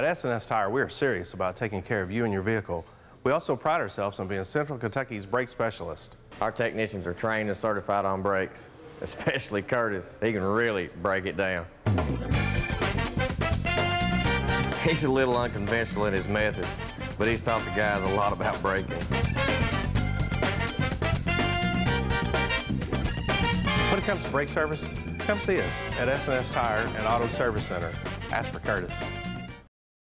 At S&S Tire, we are serious about taking care of you and your vehicle. We also pride ourselves on being Central Kentucky's brake specialist. Our technicians are trained and certified on brakes, especially Curtis. He can really break it down. He's a little unconventional in his methods, but he's taught the guys a lot about braking. When it comes to brake service, come see us at S&S Tire and Auto Service Center. Ask for Curtis.